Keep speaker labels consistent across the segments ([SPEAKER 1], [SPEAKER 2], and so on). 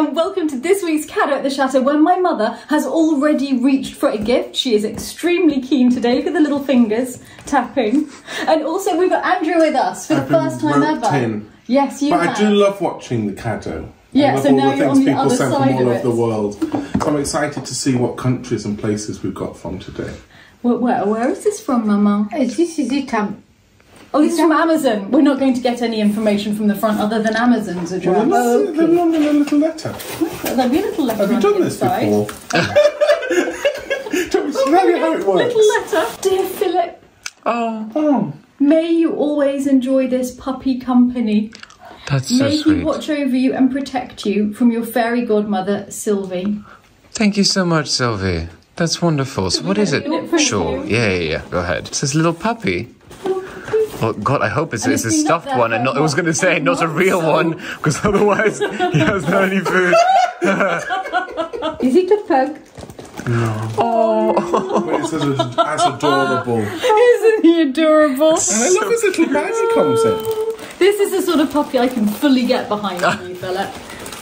[SPEAKER 1] and welcome to this week's Cadeaux at the Chateau, where my mother has already reached for a gift. She is extremely keen today. Look at the little fingers tapping. And also, we've got Andrew with us for the
[SPEAKER 2] I've been
[SPEAKER 1] first time ever.
[SPEAKER 2] in.
[SPEAKER 1] Yes, you
[SPEAKER 2] But
[SPEAKER 1] have.
[SPEAKER 2] I do love watching the Cadeaux.
[SPEAKER 1] Yeah,
[SPEAKER 2] I love
[SPEAKER 1] so
[SPEAKER 2] all
[SPEAKER 1] now
[SPEAKER 2] the
[SPEAKER 1] you're
[SPEAKER 2] things
[SPEAKER 1] on the
[SPEAKER 2] people
[SPEAKER 1] other
[SPEAKER 2] send
[SPEAKER 1] side
[SPEAKER 2] from all
[SPEAKER 1] of
[SPEAKER 2] over
[SPEAKER 1] it.
[SPEAKER 2] the world. So I'm excited to see what countries and places we've got from today.
[SPEAKER 1] Where, where, where is this from, Mama?
[SPEAKER 3] Uh, This is it.
[SPEAKER 1] Oh, this is from Amazon. We're not going to get any information from the front other than Amazon's address.
[SPEAKER 2] Well, let's
[SPEAKER 1] okay.
[SPEAKER 2] okay. on in a little letter.
[SPEAKER 1] There'll be a little letter
[SPEAKER 2] Have you done this
[SPEAKER 1] inside.
[SPEAKER 2] before? Tell me tell me how it works.
[SPEAKER 1] Little letter. Dear Philip,
[SPEAKER 4] Oh,
[SPEAKER 2] Oh,
[SPEAKER 1] may you always enjoy this puppy company.
[SPEAKER 4] that's so sweet.
[SPEAKER 1] May he watch over you and protect you from your fairy godmother, Sylvie.
[SPEAKER 4] Thank you so much, Sylvie. That's wonderful. So, what is it?
[SPEAKER 1] do it for
[SPEAKER 4] Sure. Yeah, yeah, yeah. Go ahead. It says little puppy. Oh God, I hope it's,
[SPEAKER 1] And
[SPEAKER 4] it's a stuffed one, and not. I was going to say
[SPEAKER 1] what,
[SPEAKER 4] not a real
[SPEAKER 1] so-
[SPEAKER 4] one, because otherwise he has no any food.
[SPEAKER 3] is it a pug? No.
[SPEAKER 4] Oh,
[SPEAKER 2] but it's as, as adorable.
[SPEAKER 1] Isn't he adorable?
[SPEAKER 2] And I love his little bag he comes in.
[SPEAKER 1] This is the sort of puppy I can fully get behind you, Philip.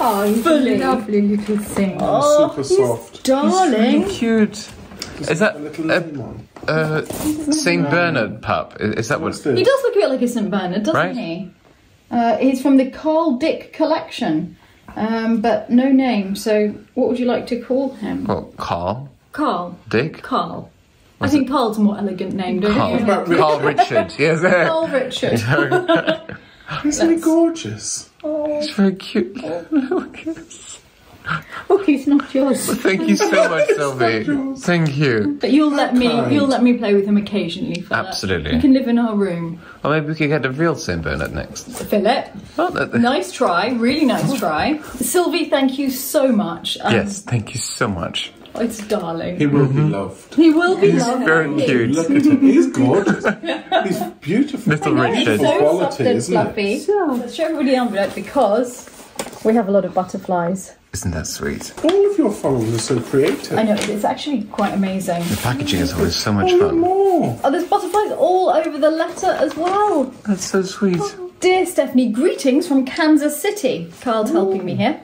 [SPEAKER 3] Oh, he's
[SPEAKER 1] Fully.
[SPEAKER 3] a lovely little thing.
[SPEAKER 1] Oh,
[SPEAKER 2] super
[SPEAKER 1] he's
[SPEAKER 2] soft.
[SPEAKER 1] darling.
[SPEAKER 4] cute. Is that
[SPEAKER 2] A
[SPEAKER 4] a uh, Saint Bernard pup? Is, is that
[SPEAKER 2] What's
[SPEAKER 4] what?
[SPEAKER 1] He does look a bit like a St. Bernard, doesn't
[SPEAKER 4] Right.
[SPEAKER 1] he? Uh, he's from the Carl Dick collection, um, but no name. So, what would you like to call him?
[SPEAKER 4] Well, Carl,
[SPEAKER 1] Carl.
[SPEAKER 4] Dick,
[SPEAKER 1] Carl. I think Carl's a more elegant name, don't
[SPEAKER 4] Carl,
[SPEAKER 1] you?
[SPEAKER 2] about Richard?
[SPEAKER 4] Carl Richard. Yes.
[SPEAKER 1] Carl Richard.
[SPEAKER 2] Isn't he gorgeous?
[SPEAKER 4] he's very cute.
[SPEAKER 3] Oh, it's not yours.
[SPEAKER 4] Thank you so much, Sylvie. Thank you.
[SPEAKER 1] But you'll let me you'll let me play with him occasionally. Philip.
[SPEAKER 4] Absolutely.
[SPEAKER 1] You can live in our room.
[SPEAKER 4] Or maybe we could get a real Saint Bernard next.
[SPEAKER 1] Philip,
[SPEAKER 4] Oh,
[SPEAKER 1] nice try, really nice try. Sylvie, thank you so much. Um,
[SPEAKER 4] Yes, thank you so much.
[SPEAKER 1] It's darling.
[SPEAKER 2] He will be loved.
[SPEAKER 1] He will be
[SPEAKER 4] He's
[SPEAKER 1] loved.
[SPEAKER 4] very cute.
[SPEAKER 2] Look at him. He's gorgeous. He's beautiful.
[SPEAKER 4] Little
[SPEAKER 1] He's
[SPEAKER 4] Richard.
[SPEAKER 1] so soft and
[SPEAKER 2] isn't it?
[SPEAKER 1] fluffy. Let's show everybody the envelope because we have a lot of butterflies.
[SPEAKER 4] Isn't that sweet?
[SPEAKER 2] All of your followers are so creative.
[SPEAKER 1] I know, it's actually quite amazing.
[SPEAKER 4] The packaging is always so much
[SPEAKER 2] Oh, look
[SPEAKER 4] fun.
[SPEAKER 2] more.
[SPEAKER 1] Oh, there's butterflies all over the letter as well.
[SPEAKER 4] That's so sweet.
[SPEAKER 1] Oh, dear Stephanie, greetings from Kansas City. Carl's helping me here.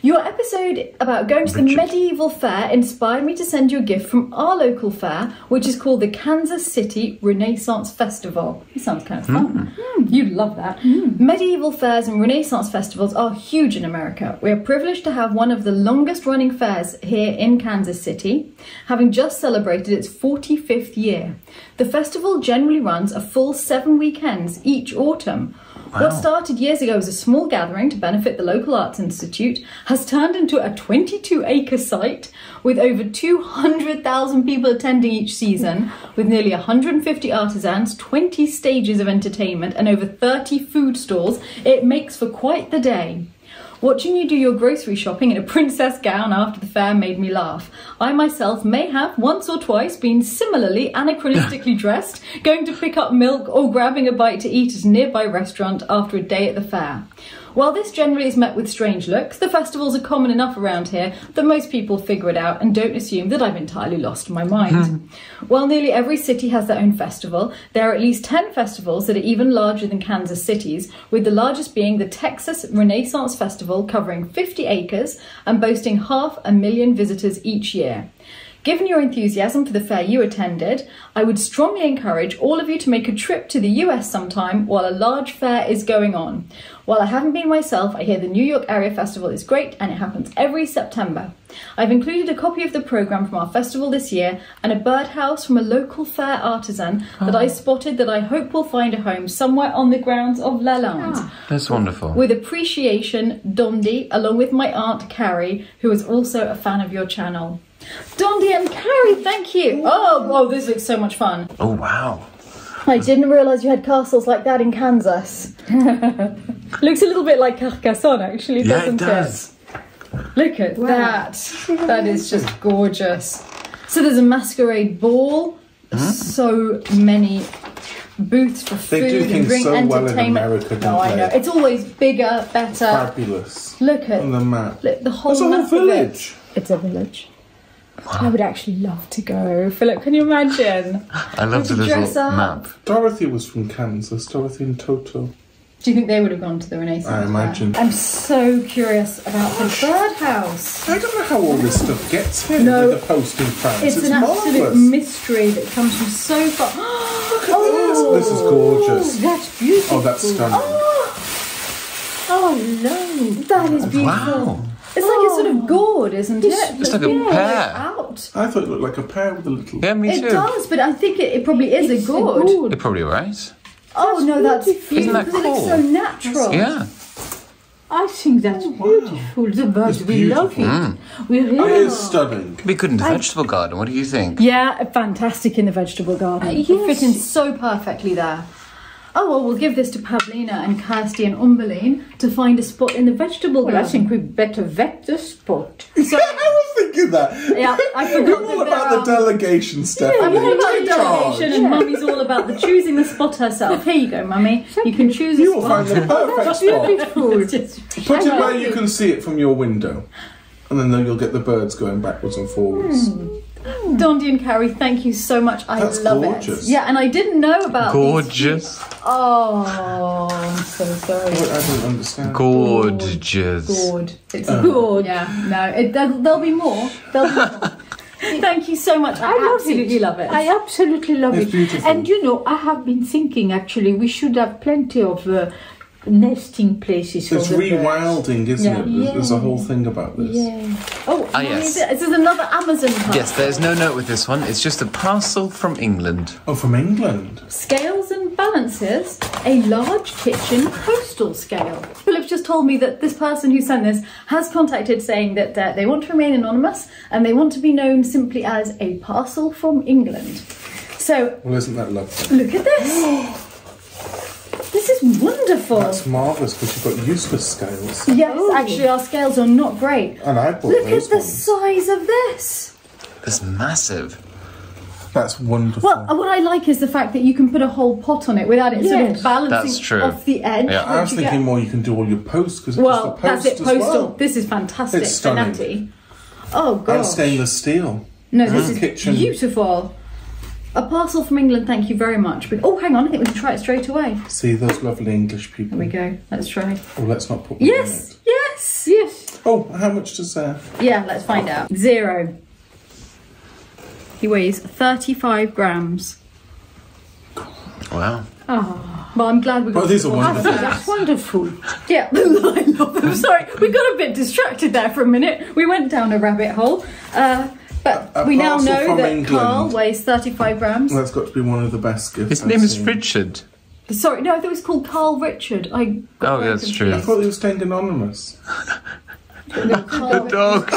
[SPEAKER 1] Your episode about going to the medieval fair inspired me to send you a gift from our local fair, which is called the Kansas City Renaissance Festival. It sounds kind of fun. Mm, you'd love that. Medieval fairs and Renaissance festivals are huge in America. We are privileged to have one of the longest running fairs here in Kansas City, having just celebrated its 45th year. The festival generally runs a full seven weekends each autumn. What started years ago as a small gathering to benefit the local arts institute has turned into a 22 acre site with over 200,000 people attending each season, with nearly 150 artisans, 20 stages of entertainment, and over 30 food stalls. It makes for quite the day. Watching you do your grocery shopping in a princess gown after the fair made me laugh. I myself may have once or twice been similarly anachronistically dressed, going to pick up milk or grabbing a bite to eat at a nearby restaurant after a day at the fair. While this generally is met with strange looks, the festivals are common enough around here that most people figure it out and don't assume that I've entirely lost my mind. Hmm. While nearly every city has their own festival, there are at least 10 festivals that are even larger than Kansas City's, with the largest being the Texas Renaissance Festival covering 50 acres and boasting half a million visitors each year. Given your enthusiasm for the fair you attended, I would strongly encourage all of you to make a trip to the US sometime while a large fair is going on. While I haven't been myself, I hear the New York Area Festival is great and it happens every September. I've included a copy of the programme from our festival this year and a birdhouse from a local fair artisan that oh. I spotted that I hope will find a home somewhere on the grounds of Lalande. Ah.
[SPEAKER 4] That's wonderful.
[SPEAKER 1] With appreciation, Dondi, along with my aunt Carrie, who is also a fan of your channel. Dondi and Carrie, thank you. Oh, oh, this looks so much fun.
[SPEAKER 4] Oh wow.
[SPEAKER 1] I didn't realise you had castles like that in Kansas. looks a little bit like Carcassonne, actually,
[SPEAKER 4] Yeah,
[SPEAKER 1] doesn't
[SPEAKER 4] it does.
[SPEAKER 1] Look at that. That is just gorgeous. So there's a masquerade ball. Hmm? So many booths for
[SPEAKER 2] They
[SPEAKER 1] food
[SPEAKER 2] do
[SPEAKER 1] and drink
[SPEAKER 2] so well in
[SPEAKER 1] entertainment.
[SPEAKER 2] America, don't
[SPEAKER 1] no, I know. It's always bigger, better.
[SPEAKER 2] Fabulous.
[SPEAKER 1] Look at
[SPEAKER 2] On the map.
[SPEAKER 1] look, the whole
[SPEAKER 2] There's a whole
[SPEAKER 1] map of it.
[SPEAKER 2] village.
[SPEAKER 1] It's a village. I would actually love to go. Philip, can you imagine?
[SPEAKER 4] I love the
[SPEAKER 1] to dress
[SPEAKER 4] little
[SPEAKER 1] up.
[SPEAKER 4] map.
[SPEAKER 2] Dorothy was from Kansas. Dorothy and Toto.
[SPEAKER 1] Do you think they would have gone to the Renaissance?
[SPEAKER 2] I
[SPEAKER 1] fair?
[SPEAKER 2] imagine.
[SPEAKER 1] I'm so curious about the birdhouse.
[SPEAKER 2] I don't know how all this stuff gets here
[SPEAKER 1] No.
[SPEAKER 2] with the post in France.
[SPEAKER 1] It's,
[SPEAKER 2] It's,
[SPEAKER 1] an absolute mystery that comes from so far.
[SPEAKER 2] Oh, this is gorgeous.
[SPEAKER 3] Oh, oh, that's beautiful.
[SPEAKER 2] Oh, that's stunning. Ah!
[SPEAKER 3] Oh, no.
[SPEAKER 1] That is beautiful.
[SPEAKER 4] Wow.
[SPEAKER 1] It's like a sort of gourd, isn't it?
[SPEAKER 4] It's like a
[SPEAKER 1] That's
[SPEAKER 4] pear.
[SPEAKER 1] Out.
[SPEAKER 2] I thought it looked like a pear with a little.
[SPEAKER 4] Yeah, me
[SPEAKER 1] It
[SPEAKER 4] too.
[SPEAKER 1] does, but I think it, it probably is
[SPEAKER 3] It's
[SPEAKER 1] a gourd.
[SPEAKER 3] gourd.
[SPEAKER 4] You're probably right.
[SPEAKER 1] Oh no, that's
[SPEAKER 3] beautiful.
[SPEAKER 1] beautiful
[SPEAKER 4] Isn't that
[SPEAKER 1] because it looks
[SPEAKER 4] cool?
[SPEAKER 1] so natural.
[SPEAKER 4] Yeah.
[SPEAKER 3] I think that's beautiful. The birds,
[SPEAKER 2] It's
[SPEAKER 3] we love
[SPEAKER 2] beautiful.
[SPEAKER 3] it. We
[SPEAKER 2] It
[SPEAKER 3] really
[SPEAKER 2] is stunning.
[SPEAKER 4] Could be good in the vegetable garden. What do you think?
[SPEAKER 1] Yeah, fantastic in the vegetable garden.
[SPEAKER 3] Uh,
[SPEAKER 1] It
[SPEAKER 3] yes.
[SPEAKER 1] fit in so perfectly there. Oh well, we'll give this to Pavlina and Kirsty and Umberline to find a spot in the vegetable
[SPEAKER 3] Well, I think we better vet the spot.
[SPEAKER 1] So,
[SPEAKER 2] I was thinking that.
[SPEAKER 1] yeah, I forgot
[SPEAKER 2] You're all about
[SPEAKER 1] are.
[SPEAKER 2] the delegation, Stephanie.
[SPEAKER 1] I'm all about the
[SPEAKER 2] Take charge.
[SPEAKER 1] delegation, and Mummy's all about the choosing the spot herself. Here you go, Mummy. You can choose a
[SPEAKER 2] You will
[SPEAKER 1] spot.
[SPEAKER 2] find the perfect spot.
[SPEAKER 3] Beautiful.
[SPEAKER 2] Put it where you can see it from your window. And then you'll get the birds going backwards and forwards. Hmm.
[SPEAKER 1] Dondi and Carrie, thank you so much. I
[SPEAKER 2] That's
[SPEAKER 1] love
[SPEAKER 2] gorgeous.
[SPEAKER 1] it. Yeah, and I didn't know about these-
[SPEAKER 4] Gorgeous.
[SPEAKER 1] Oh, I'm so sorry.
[SPEAKER 2] Wait, I don't understand.
[SPEAKER 4] Gorgeous.
[SPEAKER 1] Gourd. It's a gourd. Yeah, no, it, there'll, there'll be more. There'll be more. Thank you so much. I,
[SPEAKER 3] I love
[SPEAKER 1] absolutely
[SPEAKER 3] it.
[SPEAKER 1] love it.
[SPEAKER 3] I absolutely love
[SPEAKER 2] It's
[SPEAKER 3] it.
[SPEAKER 2] beautiful.
[SPEAKER 3] And you know, I have been thinking actually we should have plenty of uh, nesting places
[SPEAKER 2] It's
[SPEAKER 3] for the birds.
[SPEAKER 2] rewilding, isn't
[SPEAKER 1] Yeah.
[SPEAKER 2] it? There's, there's a whole thing about this.
[SPEAKER 3] Yeah.
[SPEAKER 1] oh,
[SPEAKER 4] Ah,
[SPEAKER 1] Mummy,
[SPEAKER 4] yes.
[SPEAKER 1] This is another Amazon part.
[SPEAKER 4] Yes, there's no note with this one. It's just a parcel from England.
[SPEAKER 2] Oh, from England.
[SPEAKER 1] Scales and balances, a large kitchen postal scale. Philip's just told me that this person who sent this has contacted saying that uh, they want to remain anonymous and they want to be known simply as a parcel from England. So
[SPEAKER 2] Well, isn't that lovely?
[SPEAKER 1] look at this. this is wonderful.
[SPEAKER 2] That's marvellous because you've got useless scales.
[SPEAKER 1] yes, actually, our scales are not great.
[SPEAKER 2] And I bought
[SPEAKER 1] Look
[SPEAKER 2] those
[SPEAKER 1] at the
[SPEAKER 2] ones.
[SPEAKER 1] size of this.
[SPEAKER 4] It's massive.
[SPEAKER 2] That's wonderful.
[SPEAKER 1] Well, what I like is the fact that you can put a whole pot on it without it sort of balancing
[SPEAKER 4] That's true.
[SPEAKER 1] off the edge.
[SPEAKER 4] Yeah.
[SPEAKER 2] I was thinking
[SPEAKER 1] get.
[SPEAKER 2] more you can do all your posts because it's
[SPEAKER 1] Well,
[SPEAKER 2] just a
[SPEAKER 1] that's it,
[SPEAKER 2] as
[SPEAKER 1] postal.
[SPEAKER 2] well.
[SPEAKER 1] This is fantastic
[SPEAKER 2] It's
[SPEAKER 1] for
[SPEAKER 2] stunning.
[SPEAKER 1] Natty. Oh,
[SPEAKER 2] And stainless steel.
[SPEAKER 1] No, this
[SPEAKER 2] Mm.
[SPEAKER 1] is
[SPEAKER 2] Kitchen.
[SPEAKER 1] beautiful. A parcel from England, thank you very much. But, oh, hang on, I think we can try it straight away.
[SPEAKER 2] See those lovely English people.
[SPEAKER 1] Here we go. Let's try.
[SPEAKER 2] Oh, let's not put them in
[SPEAKER 1] Yes, yes.
[SPEAKER 3] Yes.
[SPEAKER 2] Oh, how much does that?
[SPEAKER 1] Yeah, let's find out. Zero. He weighs 35 grams.
[SPEAKER 4] Wow.
[SPEAKER 1] Oh, Well, I'm glad we got
[SPEAKER 2] Oh, these are
[SPEAKER 1] this
[SPEAKER 3] I
[SPEAKER 2] wonderful.
[SPEAKER 3] think that's wonderful.
[SPEAKER 1] Yeah, I love them. Sorry, we got a bit distracted there for a minute. We went down a rabbit hole. Uh, but
[SPEAKER 2] A- a
[SPEAKER 1] we now know that
[SPEAKER 2] England.
[SPEAKER 1] Carl weighs 35 grams.
[SPEAKER 2] That's got to be one of the best gifts.
[SPEAKER 4] His
[SPEAKER 2] I've
[SPEAKER 4] name is
[SPEAKER 2] seen.
[SPEAKER 4] Richard.
[SPEAKER 1] Sorry, no, I thought it was called Carl Richard. I got
[SPEAKER 4] Oh,
[SPEAKER 1] very
[SPEAKER 4] that's true.
[SPEAKER 2] I
[SPEAKER 1] confused.
[SPEAKER 2] thought he was staying anonymous.
[SPEAKER 1] Carl
[SPEAKER 4] The dog.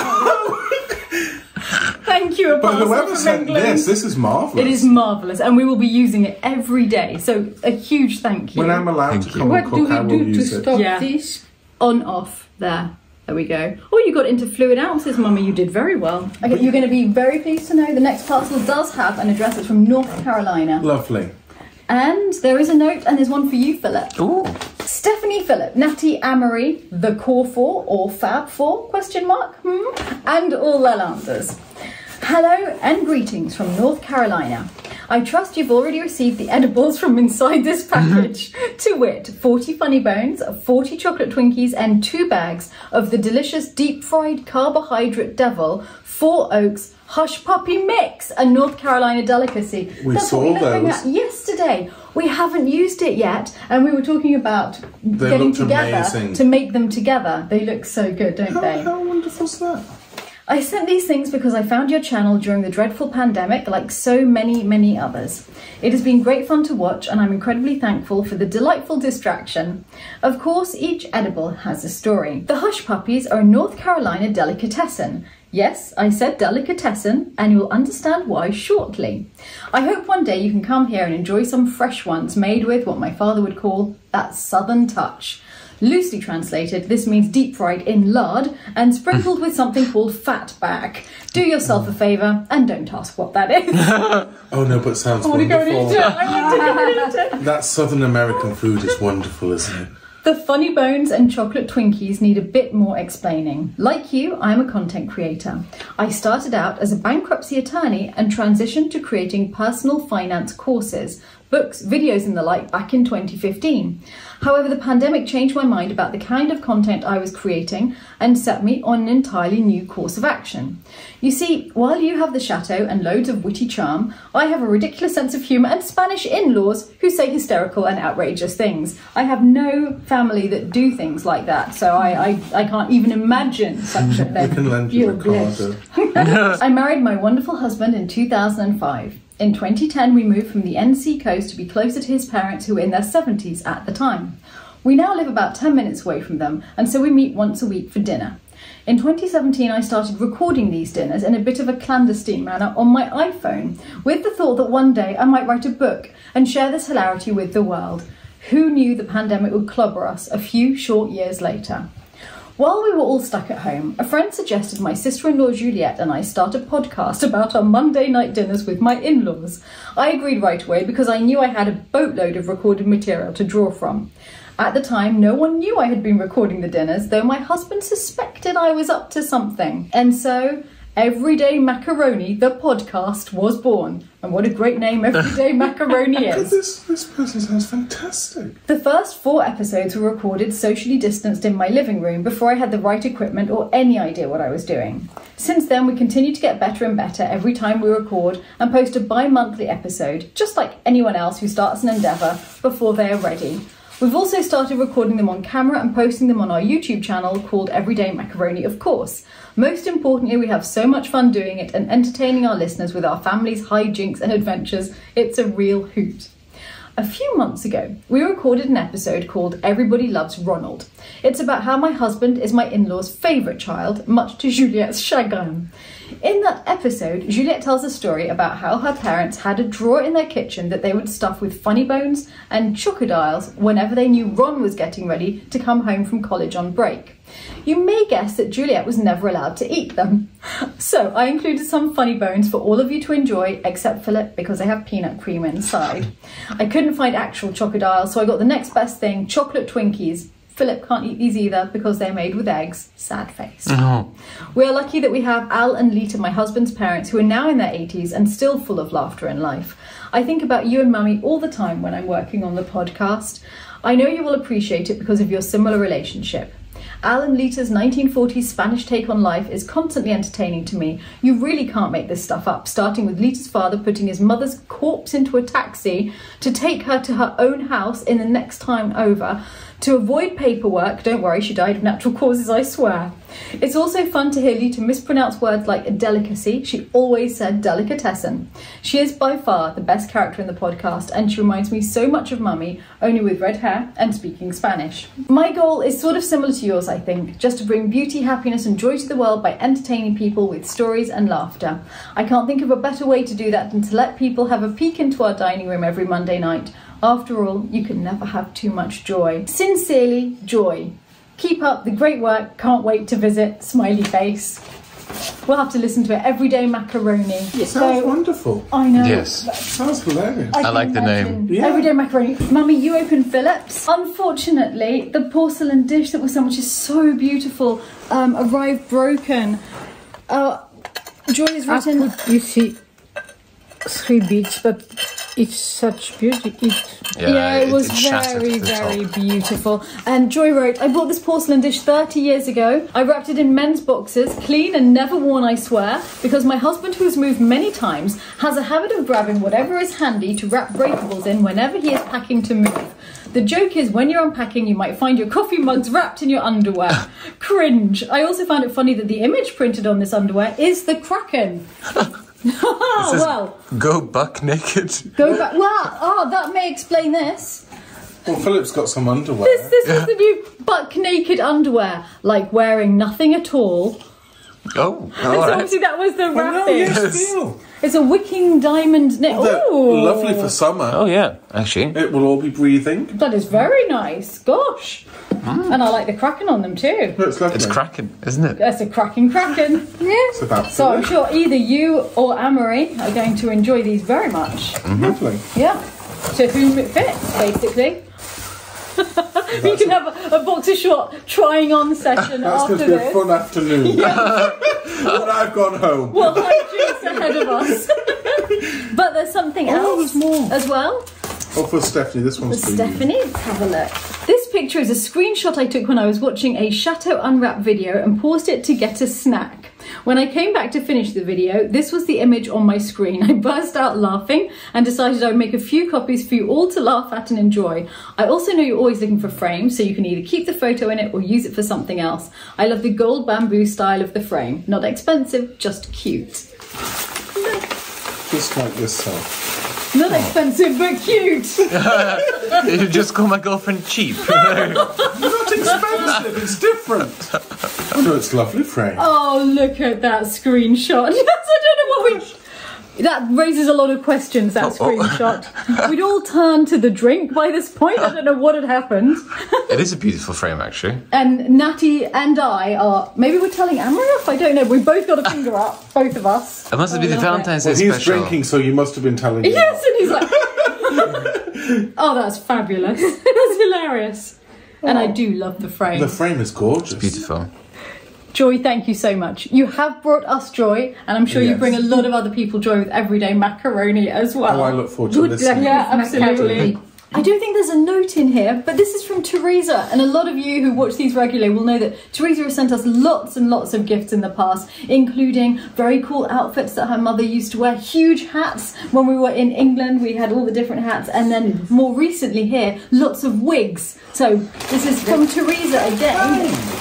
[SPEAKER 1] Thank you, a
[SPEAKER 2] But
[SPEAKER 1] parcel
[SPEAKER 2] whoever
[SPEAKER 1] from
[SPEAKER 2] sent
[SPEAKER 1] England.
[SPEAKER 2] this, this is marvellous.
[SPEAKER 1] It is marvellous, and we will be using it every day. So a huge thank you.
[SPEAKER 2] When I'm allowed
[SPEAKER 4] Thank
[SPEAKER 2] to come
[SPEAKER 3] What
[SPEAKER 2] and
[SPEAKER 3] do
[SPEAKER 2] cook, I
[SPEAKER 3] we
[SPEAKER 2] will
[SPEAKER 3] do to
[SPEAKER 2] use it.
[SPEAKER 3] stop
[SPEAKER 1] Yeah.
[SPEAKER 3] this?
[SPEAKER 1] on off there. There we go. Oh, you got into fluid ounces, Mummy. You did very well. Okay, you're going to be very pleased to know the next parcel does have an address. It's from North Carolina,
[SPEAKER 2] Lovely.
[SPEAKER 1] and there is a note, and there's one for you, Philip.
[SPEAKER 4] Ooh.
[SPEAKER 1] Stephanie Philip, Natty Amory, the Core Four or Fab Four? Question mark. Hmm. And all their answers. Hello and greetings from North Carolina. I trust you've already received the edibles from inside this mm-hmm. package. to wit, 40 funny bones, 40 chocolate Twinkies, and two bags of the delicious deep fried carbohydrate devil, Four Oaks Hush Puppy Mix, a North Carolina delicacy.
[SPEAKER 2] We
[SPEAKER 1] That's
[SPEAKER 2] saw
[SPEAKER 1] what
[SPEAKER 2] those.
[SPEAKER 1] yesterday. We haven't used it yet, and we were talking about
[SPEAKER 2] They
[SPEAKER 1] getting together
[SPEAKER 2] amazing.
[SPEAKER 1] to make them together. They look so good, don't
[SPEAKER 2] How,
[SPEAKER 1] they?
[SPEAKER 2] how wonderful is that?
[SPEAKER 1] I sent these things because I found your channel during the dreadful pandemic, like so many, many others. It has been great fun to watch, and I'm incredibly thankful for the delightful distraction. Of course, each edible has a story. The Hush Puppies are a North Carolina delicatessen. Yes, I said delicatessen, and you'll understand why shortly. I hope one day you can come here and enjoy some fresh ones made with what my father would call that southern touch. Loosely translated, this means deep fried in lard and sprinkled with something called fatback. Do yourself a favour and don't ask what that is.
[SPEAKER 2] Oh no, but it sounds
[SPEAKER 1] I want go and eat
[SPEAKER 2] wonderful.
[SPEAKER 1] it. I want to go and eat it.
[SPEAKER 2] That Southern American food is wonderful, isn't it?
[SPEAKER 1] The funny bones and chocolate Twinkies need a bit more explaining. Like you, I'm a content creator. I started out as a bankruptcy attorney and transitioned to creating personal finance courses. Books, videos, and the like back in 2015. However, the pandemic changed my mind about the kind of content I was creating and set me on an entirely new course of action. You see, while you have the chateau and loads of witty charm, I have a ridiculous sense of humour and Spanish in laws who say hysterical and outrageous things. I have no family that do things like that, so I, I, I can't even imagine such a thing.
[SPEAKER 2] you
[SPEAKER 3] You're
[SPEAKER 2] Ricardo.
[SPEAKER 1] I married my wonderful husband in 2005. In 2010, we moved from the NC coast to be closer to his parents, who were in their 70s at the time. We now live about 10 minutes away from them, and so we meet once a week for dinner. In 2017, I started recording these dinners in a bit of a clandestine manner on my iPhone, with the thought that one day I might write a book and share this hilarity with the world. Who knew the pandemic would clobber us a few short years later? While we were all stuck at home, a friend suggested my sister in law Juliet and I start a podcast about our Monday night dinners with my in laws. I agreed right away because I knew I had a boatload of recorded material to draw from. At the time, no one knew I had been recording the dinners, though my husband suspected I was up to something. And so, Everyday Macaroni, the podcast, was born. And what a great name Everyday Macaroni is.
[SPEAKER 2] This, this person sounds fantastic.
[SPEAKER 1] The first four episodes were recorded socially distanced in my living room before I had the right equipment or any idea what I was doing. Since then, we continue to get better and better every time we record and post a bi monthly episode, just like anyone else who starts an endeavour before they are ready. We've also started recording them on camera and posting them on our YouTube channel called Everyday Macaroni, of course. Most importantly, we have so much fun doing it and entertaining our listeners with our family's hijinks and adventures. It's a real hoot. A few months ago, we recorded an episode called Everybody Loves Ronald. It's about how my husband is my in law's favourite child, much to Juliet's chagrin. In that episode, Juliet tells a story about how her parents had a drawer in their kitchen that they would stuff with funny bones and chocodiles whenever they knew Ron was getting ready to come home from college on break. You may guess that Juliet was never allowed to eat them. So I included some funny bones for all of you to enjoy, except Philip because they have peanut cream inside. I couldn't find actual chocodiles, so I got the next best thing chocolate Twinkies. Philip can't eat these either because they're made with eggs. Sad face.
[SPEAKER 4] Oh,
[SPEAKER 1] We're lucky that we have Al and Lita, my husband's parents, who are now in their 80s and still full of laughter and life. I think about you and Mummy all the time when I'm working on the podcast. I know you will appreciate it because of your similar relationship. Al and Lita's 1940s Spanish take on life is constantly entertaining to me. You really can't make this stuff up, starting with Lita's father putting his mother's corpse into a taxi to take her to her own house in the next time over. To avoid paperwork, don't worry, she died of natural causes, I swear. It's also fun to hear Lita mispronounce words like delicacy. She always said delicatessen. She is by far the best character in the podcast, and she reminds me so much of Mummy, only with red hair and speaking Spanish. My goal is sort of similar to yours, I think, just to bring beauty, happiness, and joy to the world by entertaining people with stories and laughter. I can't think of a better way to do that than to let people have a peek into our dining room every Monday night. After all, you can never have too much joy. Sincerely, Joy. Keep up the great work. Can't wait to visit. Smiley face. We'll have to listen to it. Everyday macaroni.
[SPEAKER 2] It Sounds wonderful.
[SPEAKER 1] I know.
[SPEAKER 4] Yes.
[SPEAKER 2] Sounds hilarious.
[SPEAKER 1] I
[SPEAKER 4] like the name.
[SPEAKER 2] Yeah.
[SPEAKER 1] Everyday macaroni. Mummy, you open Philip's. Unfortunately, the porcelain dish that was so much is so beautiful um, arrived broken. Uh, Joy has
[SPEAKER 3] I
[SPEAKER 1] written.
[SPEAKER 3] put, you see, three beads, but it's such beauty. It,
[SPEAKER 1] Yeah, it, was
[SPEAKER 4] shattered
[SPEAKER 1] very, very
[SPEAKER 4] top.
[SPEAKER 1] beautiful. And Joy wrote, I bought this porcelain dish 30 years ago. I wrapped it in men's boxes, clean and never worn, I swear, because my husband, who has moved many times, has a habit of grabbing whatever is handy to wrap breakables in whenever he is packing to move. The joke is when you're unpacking, you might find your coffee mugs wrapped in your underwear. Cringe. I also found it funny that the image printed on this underwear is the Kraken.
[SPEAKER 4] It oh, says,
[SPEAKER 1] well,
[SPEAKER 4] go buck naked.
[SPEAKER 1] go back. Well, oh, that may explain this.
[SPEAKER 2] Well, Philip's got some underwear.
[SPEAKER 1] This, this is the new buck naked underwear, like wearing nothing at all.
[SPEAKER 4] Oh,
[SPEAKER 1] so
[SPEAKER 4] all right.
[SPEAKER 1] obviously that was the
[SPEAKER 2] Oh, no,
[SPEAKER 1] wrapping.
[SPEAKER 2] yes, deal.
[SPEAKER 1] It's a wicking diamond knit.
[SPEAKER 2] They're lovely for summer.
[SPEAKER 4] Oh yeah, actually.
[SPEAKER 2] It will all be breathing.
[SPEAKER 1] That is very nice. Gosh, Ah. and I like the cracking on them too.
[SPEAKER 2] It's.
[SPEAKER 4] It's cracking, isn't it?
[SPEAKER 1] That's a cracking cracking. Yeah.
[SPEAKER 2] It's about
[SPEAKER 1] So I'm sure either you or Amory are going to enjoy these very much. Mm-hmm.
[SPEAKER 2] Lovely.
[SPEAKER 1] Yeah. To whom it fits, basically. you can have a, a boxer short trying on session
[SPEAKER 2] That's
[SPEAKER 1] after
[SPEAKER 2] going to be a fun afternoon. when I've gone home.
[SPEAKER 1] Well, hijinks ahead of us. but there's something
[SPEAKER 2] Oh,
[SPEAKER 1] else
[SPEAKER 2] there's more.
[SPEAKER 1] as well.
[SPEAKER 2] Oh, for Stephanie, this one's for you.
[SPEAKER 1] Stephanie, let's have a look. This picture is a screenshot I took when I was watching a Chateau Unwrapped video and paused it to get a snack. When I came back to finish the video, this was the image on my screen. I burst out laughing and decided I would make a few copies for you all to laugh at and enjoy. I also know you're always looking for frames, so you can either keep the photo in it or use it for something else. I love the gold bamboo style of the frame. Not expensive, just cute.
[SPEAKER 2] Just like yourself.
[SPEAKER 1] Not expensive, but cute.
[SPEAKER 4] you just call my girlfriend cheap.
[SPEAKER 2] Not expensive, it's different. So it's lovely frame.
[SPEAKER 1] Oh, look at that screenshot. I don't know what we. That raises a lot of questions, that
[SPEAKER 4] Oh, oh.
[SPEAKER 1] screenshot. We'd all turned to the drink by this point. I don't know what had happened.
[SPEAKER 4] it is a beautiful frame, actually.
[SPEAKER 1] And Natty and I are. Maybe we're telling Amara off? I don't know. We've both got a finger up, both of us.
[SPEAKER 4] It must have been
[SPEAKER 1] oh,
[SPEAKER 4] the Valentine's Day
[SPEAKER 2] Well, he's
[SPEAKER 4] special.
[SPEAKER 2] drinking, so you must have been telling him.
[SPEAKER 1] Yes, and he's like. oh, that's fabulous. that's hilarious. And I oh. do love the frame.
[SPEAKER 2] The frame is gorgeous.
[SPEAKER 4] Beautiful.
[SPEAKER 1] Joy, thank you so much. You have brought us joy, and I'm sure you bring a lot of other people joy with everyday macaroni as well.
[SPEAKER 2] Oh, I look forward to
[SPEAKER 3] Good
[SPEAKER 2] listening.
[SPEAKER 3] luck.
[SPEAKER 1] Yeah, absolutely. I don't think there's a note in here, but this is from Teresa, and a lot of you who watch these regularly will know that Teresa has sent us lots and lots of gifts in the past, including very cool outfits that her mother used to wear, huge hats when we were in England. We had all the different hats, and then more recently here, lots of wigs. So this is from Teresa again.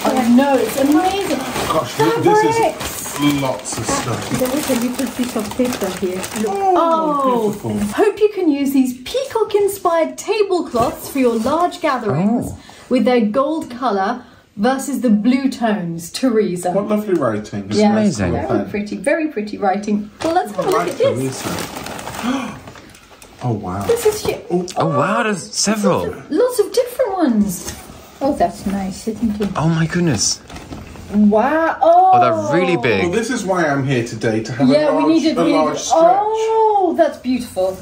[SPEAKER 1] I know it's amazing.
[SPEAKER 2] Gosh, look, this
[SPEAKER 1] Fabrics.
[SPEAKER 2] is lots of stuff.
[SPEAKER 3] There was a little piece of paper here. Look.
[SPEAKER 1] Oh,
[SPEAKER 2] beautiful.
[SPEAKER 1] hope you can use these peacock inspired tablecloths for your large gatherings
[SPEAKER 2] Oh.
[SPEAKER 1] with their gold colour versus the blue tones, Teresa.
[SPEAKER 2] What lovely writing. It's
[SPEAKER 1] Yeah,
[SPEAKER 4] amazing.
[SPEAKER 1] Very
[SPEAKER 2] pen.
[SPEAKER 1] pretty, very pretty writing. Well, let's have a look at this.
[SPEAKER 2] Oh, wow.
[SPEAKER 1] This is hu-
[SPEAKER 4] Oh, oh wow, there's several.
[SPEAKER 1] lots of different ones.
[SPEAKER 3] Oh, that's nice, isn't it?
[SPEAKER 4] Oh my goodness.
[SPEAKER 1] Wow. Oh,
[SPEAKER 4] Oh, they're really
[SPEAKER 2] oh.
[SPEAKER 4] big.
[SPEAKER 2] Well, this is why I'm here today, to have
[SPEAKER 1] Yeah,
[SPEAKER 2] a large,
[SPEAKER 1] we needed.
[SPEAKER 2] a
[SPEAKER 1] we
[SPEAKER 2] large
[SPEAKER 1] needed
[SPEAKER 2] stretch.
[SPEAKER 1] oh, that's beautiful.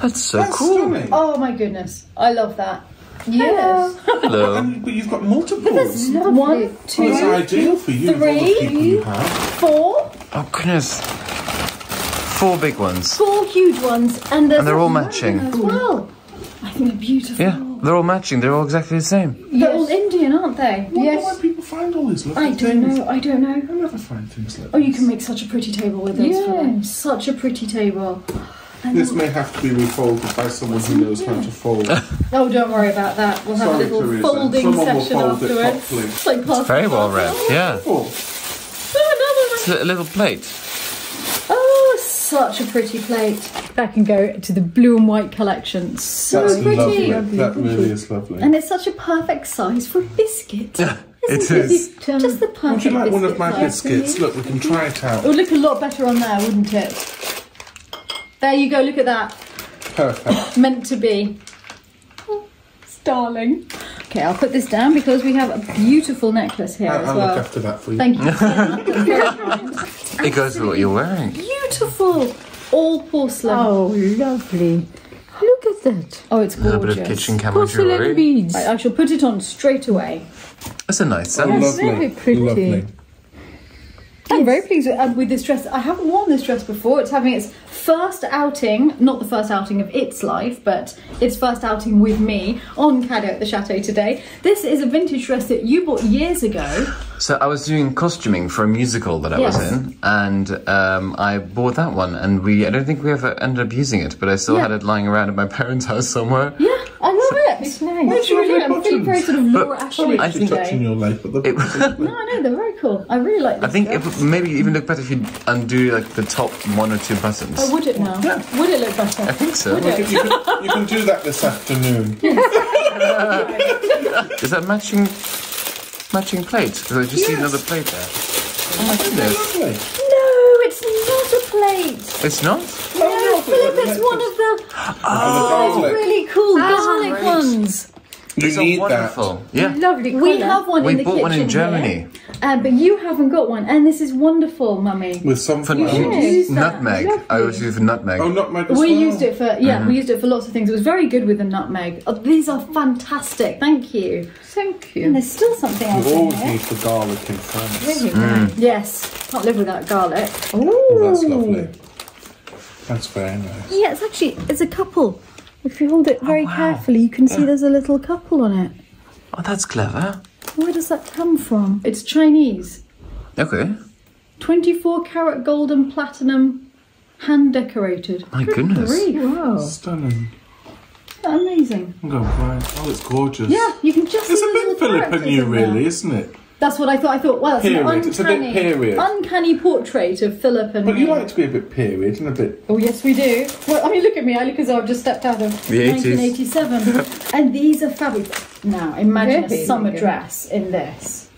[SPEAKER 4] That's so
[SPEAKER 2] That's
[SPEAKER 4] cool.
[SPEAKER 2] stunning.
[SPEAKER 1] Oh my goodness, I love that. Yes.
[SPEAKER 4] Hello.
[SPEAKER 2] And, but you've got multiples.
[SPEAKER 3] Lovely.
[SPEAKER 1] One,
[SPEAKER 2] That's
[SPEAKER 1] two,
[SPEAKER 2] ideal for you, with
[SPEAKER 1] three.
[SPEAKER 2] you
[SPEAKER 1] four.
[SPEAKER 4] Oh goodness. Four big ones.
[SPEAKER 1] four huge ones, and,
[SPEAKER 4] And they're all matching.
[SPEAKER 1] as well. I think they're beautiful.
[SPEAKER 4] Yeah, they're all matching. They're all exactly the same.
[SPEAKER 1] They're all Indian, aren't they?
[SPEAKER 2] I wonder
[SPEAKER 3] Yes.
[SPEAKER 2] why people find all these lovely
[SPEAKER 1] I don't
[SPEAKER 2] things.
[SPEAKER 1] know. I don't know.
[SPEAKER 2] I never find things like
[SPEAKER 1] Oh, you can make such a pretty table with those. for them.
[SPEAKER 3] Yes.
[SPEAKER 1] Such a pretty table. And
[SPEAKER 2] This may have to be refolded by someone who knows how to fold.
[SPEAKER 1] oh, don't worry about that. We'll have
[SPEAKER 2] Sorry,
[SPEAKER 1] a little
[SPEAKER 2] Teresa.
[SPEAKER 1] folding
[SPEAKER 2] Someone will
[SPEAKER 1] session
[SPEAKER 2] fold it
[SPEAKER 1] afterwards.
[SPEAKER 2] properly.
[SPEAKER 1] It's like passing
[SPEAKER 4] Very well read. Yeah.
[SPEAKER 2] Oh, oh
[SPEAKER 4] It's a little plate.
[SPEAKER 1] Such a pretty plate. Back can go to the blue and white collection. So
[SPEAKER 2] that's
[SPEAKER 1] pretty.
[SPEAKER 2] lovely. That really is lovely.
[SPEAKER 1] And it's such a perfect size for a biscuit.
[SPEAKER 4] It
[SPEAKER 1] Isn't
[SPEAKER 4] is.
[SPEAKER 3] It, um,
[SPEAKER 1] Just the perfect
[SPEAKER 2] Would you like one of my biscuits? Look, we can try it out.
[SPEAKER 1] It would look a lot better on there, wouldn't it? There you go, look at that.
[SPEAKER 2] Perfect.
[SPEAKER 1] Meant to be. Oh, Darling. Okay, I'll put this down because we have a beautiful necklace here
[SPEAKER 2] I'll,
[SPEAKER 1] as
[SPEAKER 2] I'll look
[SPEAKER 1] well.
[SPEAKER 2] after that for you.
[SPEAKER 1] Thank you so much. That's very kind.
[SPEAKER 4] It goes with what you're wearing.
[SPEAKER 1] Beautiful. All porcelain.
[SPEAKER 3] oh, lovely. Look at that.
[SPEAKER 1] Oh, it's gorgeous.
[SPEAKER 4] A little
[SPEAKER 1] gorgeous.
[SPEAKER 4] bit of kitchen camera
[SPEAKER 3] Porcelain
[SPEAKER 4] jewelry.
[SPEAKER 3] beads.
[SPEAKER 1] Right, I shall put it on straight away.
[SPEAKER 4] That's a nice
[SPEAKER 2] Oh.
[SPEAKER 3] Yes.
[SPEAKER 2] lovely.
[SPEAKER 3] very pretty.
[SPEAKER 2] Lovely.
[SPEAKER 1] I'm very pleased with, uh, with this dress. I haven't worn this dress before. It's having its first outing, not the first outing of its life, but its first outing with me on Cadeaux at the Chateau today. This is a vintage dress that you bought years ago.
[SPEAKER 4] So I was doing costuming for a musical that I was in, and um, I bought that one, and we I don't think we ever ended up using it, but I still
[SPEAKER 1] Yeah.
[SPEAKER 4] had it lying around at my parents' house somewhere.
[SPEAKER 1] Yeah, I love it.
[SPEAKER 3] It's nice.
[SPEAKER 1] It's really, I'm feeling very sort of Laura Ashley
[SPEAKER 4] I
[SPEAKER 2] You're
[SPEAKER 4] think
[SPEAKER 1] today.
[SPEAKER 2] touching your leg, but the
[SPEAKER 4] It-
[SPEAKER 1] No, I know they're very cool. I really like
[SPEAKER 4] I think it
[SPEAKER 1] dress.
[SPEAKER 4] maybe even look better if you undo like the top one or two buttons.
[SPEAKER 1] Oh, would it now? Would it look better?
[SPEAKER 4] I think so.
[SPEAKER 1] Would it?
[SPEAKER 2] you, can, you can do that this afternoon.
[SPEAKER 4] Is that matching matching plate? Because I just see another plate there. Oh my oh
[SPEAKER 2] goodness!
[SPEAKER 1] No, it's not a plate.
[SPEAKER 4] It's not.
[SPEAKER 1] No,
[SPEAKER 2] no, but
[SPEAKER 1] Philip, it's one of the
[SPEAKER 2] Oh, garlic.
[SPEAKER 1] really cool garlic
[SPEAKER 4] great.
[SPEAKER 1] ones.
[SPEAKER 2] You
[SPEAKER 4] These are
[SPEAKER 2] need that.
[SPEAKER 4] wonderful. Yeah.
[SPEAKER 3] Lovely
[SPEAKER 1] We have one
[SPEAKER 4] We
[SPEAKER 1] in the
[SPEAKER 4] bought one in Germany.
[SPEAKER 1] here, uh, but you haven't got one, and this is wonderful, Mummy.
[SPEAKER 2] With something
[SPEAKER 4] For
[SPEAKER 2] flowers.
[SPEAKER 1] use that.
[SPEAKER 4] nutmeg. I always use nutmeg.
[SPEAKER 2] Oh, nutmeg as
[SPEAKER 1] We
[SPEAKER 2] well.
[SPEAKER 1] used it for yeah, we used it for lots of things. It was very good with the nutmeg. Oh, these are fantastic. Thank you.
[SPEAKER 3] Thank you.
[SPEAKER 1] And there's still something else
[SPEAKER 2] You
[SPEAKER 1] in
[SPEAKER 2] always
[SPEAKER 1] here.
[SPEAKER 2] need the garlic in France.
[SPEAKER 3] Very
[SPEAKER 4] Mm.
[SPEAKER 1] Yes, can't live without garlic.
[SPEAKER 2] Oh, that's lovely. That's very nice.
[SPEAKER 1] Yeah, it's actually it's a couple If you hold it oh, very
[SPEAKER 4] Oh, wow.
[SPEAKER 1] carefully, you can see there's a little couple on it.
[SPEAKER 4] Oh, that's clever.
[SPEAKER 1] Where does that come from? It's Chinese.
[SPEAKER 4] Okay.
[SPEAKER 1] 24 karat gold and platinum, hand decorated.
[SPEAKER 4] My
[SPEAKER 1] Good
[SPEAKER 4] goodness.
[SPEAKER 1] grief.
[SPEAKER 3] Wow.
[SPEAKER 2] Stunning.
[SPEAKER 1] Isn't that amazing?
[SPEAKER 2] I'm going blind. Oh, it's gorgeous.
[SPEAKER 1] Yeah, you can just
[SPEAKER 2] It's
[SPEAKER 1] see
[SPEAKER 2] a
[SPEAKER 1] the
[SPEAKER 2] bit
[SPEAKER 1] little
[SPEAKER 2] Philip and you, really, isn't it?
[SPEAKER 1] That's what I thought. I thought, well, it's
[SPEAKER 2] Period.
[SPEAKER 1] an
[SPEAKER 2] It's a bit
[SPEAKER 1] uncanny,
[SPEAKER 2] period.
[SPEAKER 1] uncanny portrait of Philip and
[SPEAKER 2] But you
[SPEAKER 1] you.
[SPEAKER 2] like to be a bit period and a bit.
[SPEAKER 1] Oh yes, we do. Well, I mean, look at me. I look as though I've just stepped out of
[SPEAKER 4] The 80s.
[SPEAKER 1] 1987. and these are fabulous. Now, imagine
[SPEAKER 3] Very
[SPEAKER 1] a summer
[SPEAKER 3] good.
[SPEAKER 1] dress in this.